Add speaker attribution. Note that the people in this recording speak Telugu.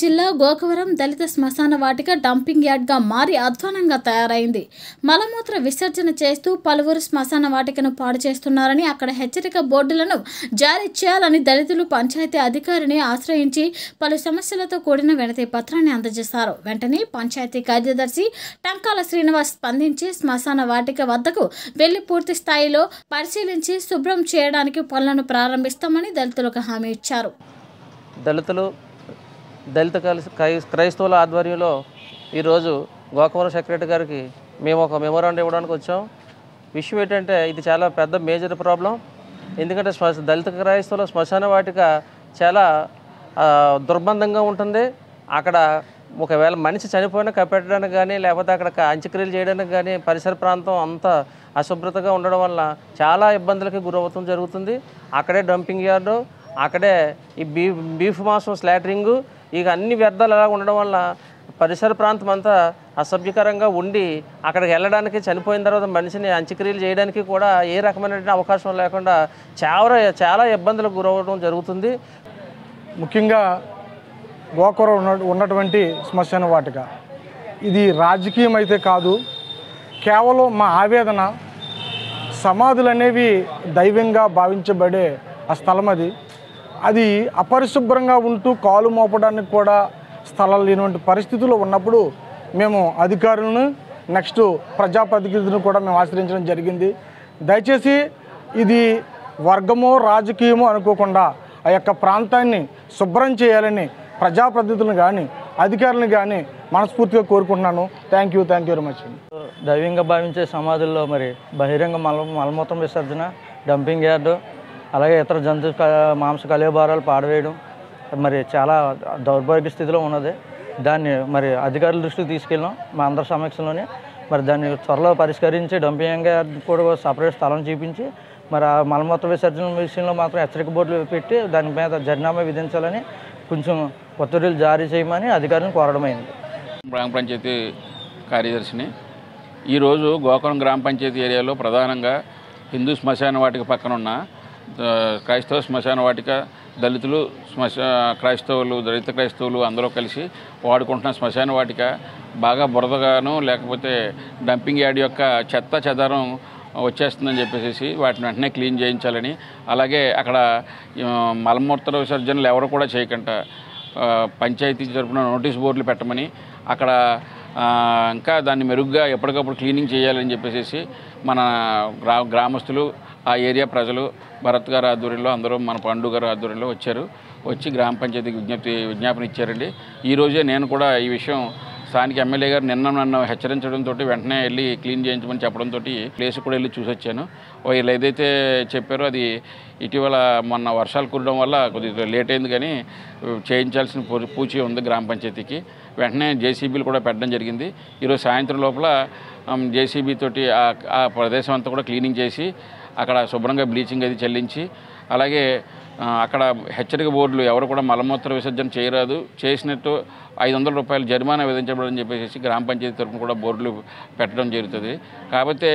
Speaker 1: జిల్లా గోకవరం దళిత శ్మశాన వాటిక డంపింగ్ యార్డ్గా మారి అధ్వానంగా తయారైంది. మలమూత్ర విసర్జన చేస్తూ పలువురు శ్మశాన వాటికను పాడు చేస్తున్నారని అక్కడ హెచ్చరిక బోర్డులను జారీ చేయాలని దళితులు పంచాయతీ అధికారిని ఆశ్రయించి పలు సమస్యలతో కూడిన వినతి పత్రాన్ని అందజేశారు. వెంటనే పంచాయతీ కార్యదర్శి టంకాల శ్రీనివాస్ స్పందించి శ్మశాన వాటిక వద్దకు వెళ్ళి పూర్తి స్థాయిలో పరిశీలించి శుభ్రం చేయడానికి పనులను ప్రారంభిస్తామని దళితులకు హామీ ఇచ్చారు.
Speaker 2: దళితులు దళిత కలిసి క్రైస్తవుల ఆధ్వర్యంలో ఈరోజు గోకవరం సెక్రటరీ గారికి మేము ఒక మెమోరాండం ఇవ్వడానికి వచ్చాం. విషయం ఏంటంటే ఇది చాలా పెద్ద మేజర్ ప్రాబ్లం. ఎందుకంటే శ్మ దళిత క్రైస్తవుల శ్మశాన వాటిక చాలా దుర్బంధంగా ఉంటుంది. అక్కడ ఒకవేళ మనిషి చనిపోయినా కప్పెట్టడానికి కానీ లేకపోతే అక్కడ అంచక్రియలు అంత్యక్రియలు చేయడానికి కానీ పరిసర ప్రాంతం అంతా అశుభ్రతగా ఉండడం వల్ల చాలా ఇబ్బందులకి గురవుతాం జరుగుతుంది. అక్కడే డంపింగ్ యార్డు అక్కడే ఈ బీఫ్ బీఫ్ మాంసం స్లాటరింగు ఇక అన్ని వ్యర్థాలు అలా ఉండడం వల్ల పరిసర ప్రాంతం అంతా అసభ్యకరంగా ఉండి అక్కడికి వెళ్ళడానికి చనిపోయిన తర్వాత మనిషిని అంత్యక్రియలు చేయడానికి కూడా ఏ రకమైనటువంటి అవకాశం లేకుండా చాలా చాలా ఇబ్బందులకు గురవడం జరుగుతుంది.
Speaker 3: ముఖ్యంగా గోకూర ఉన్న ఉన్నటువంటి శ్మశాన వాటిక. ఇది రాజకీయం అయితే కాదు కేవలం మా ఆవేదన సమాధులు అనేవి దైవంగా భావించబడే ఆ స్థలం అది. అది అపరిశుభ్రంగా ఉంటూ కాలు మోపడానికి కూడా స్థలాలు లేనివంటి పరిస్థితుల్లో ఉన్నప్పుడు మేము అధికారులను నెక్స్ట్ ప్రజాప్రతినిధులను కూడా మేము ఆశ్రయించడం జరిగింది. దయచేసి ఇది వర్గమో రాజకీయమో అనుకోకుండా ఆ యొక్క ప్రాంతాన్ని శుభ్రం చేయాలని ప్రజాప్రతినిధులను కానీ అధికారులను కానీ మనస్ఫూర్తిగా కోరుకుంటున్నాను. Thank you thank you very much
Speaker 4: దైవంగా భావించే సమాధుల్లో మరి బహిరంగ మల మలమూత్రం విసర్జన డంపింగ్ యార్డు అలాగే ఇతర జంతు క- మాంస కలేబారాలు పాడవేయడం మరి చాలా దౌర్భాగ్య స్థితిలో ఉన్నది. దాన్ని మరి అధికారుల దృష్టికి తీసుకెళ్ళాం మా అందరి సమక్షంలోనే. మరి దాన్ని త్వరలో పరిష్కరించి డంపింగ్ కూడా సపరేట్ స్థలం చూపించి మరి ఆ మలమూత్ర విసర్జన విషయంలో మాత్రం హెచ్చరిక బోర్డులు పెట్టి దాని మీద జరినామా విధించాలని కొంచెం ఒత్తిడులు జారీ చేయమని అధికారులను కోరడమైంది
Speaker 5: గ్రామ పంచాయతీ కార్యదర్శిని ఈరోజు గోకరం గ్రామ పంచాయతీ ఏరియాలో ప్రధానంగా హిందూ శ్మశాన వాటికి పక్కన ఉన్న క్రైస్తవ శ్మశాన వాటిక దళితులు శ్మశా క్రైస్తవులు దళిత క్రైస్తవులు అందరూ కలిసి వాడుకుంటున్న శ్మశాన వాటిక బాగా బురదగాను లేకపోతే డంపింగ్ యార్డ్ యొక్క చెత్త చెదారం వచ్చేస్తుందని చెప్పేసి వాటిని వెంటనే క్లీన్ చేయించాలని. అలాగే అక్కడ మలమూర్తల మలమూత్ర విసర్జనలు ఎవరు కూడా చేయకుండా పంచాయతీ తరపున నోటీస్ బోర్డులు పెట్టమని అక్కడ ఇంకా దాన్ని మెరుగ్గా ఎప్పటికప్పుడు క్లీనింగ్ చేయాలని చెప్పేసి మన గ్రా గ్రామస్తులు ఆ ఏరియా ప్రజలు భరత్ గారి ఆధ్వర్యంలో అందరూ మన పండు గారి ఆధ్వర్యంలో వచ్చారు. వచ్చి గ్రామ పంచాయతీకి విజ్ఞప్తి విజ్ఞాపన ఇచ్చారండి. ఈరోజే నేను కూడా ఈ విషయం స్థానిక ఎమ్మెల్యే గారు నిన్న నన్ను హెచ్చరించడంతో వెంటనే వెళ్ళి క్లీన్ చేయించమని చెప్పడంతో ప్లేస్ కూడా వెళ్ళి చూసి వచ్చాను వీళ్ళు ఏదైతే చెప్పారో అది ఇటీవల మొన్న వర్షాలు కురడం వల్ల కొద్దిగా లేట్ అయింది కానీ చేయించాల్సిన పూ- పూచి ఉంది గ్రామ పంచాయతీకి. వెంటనే జేసీబీలు కూడా పెట్టడం జరిగింది. ఈరోజు సాయంత్రం లోపల జేసీబీ తోటి ఆ- ఆ ప్రదేశం అంతా కూడా క్లీనింగ్ చేసి అక్కడ శుభ్రంగా బ్లీచింగ్ అది చెల్లించి అలాగే అక్కడ హెచ్చరిక బోర్డులు ఎవరు కూడా మలమూత్ర విసర్జన చేయరాదు. చేసినట్టు ఐదు వందల రూపాయలు జరిమానా విధించబడని చెప్పేసి గ్రామ పంచాయతీ తరఫున కూడా బోర్డులు పెట్టడం జరుగుతుంది. కాకపోతే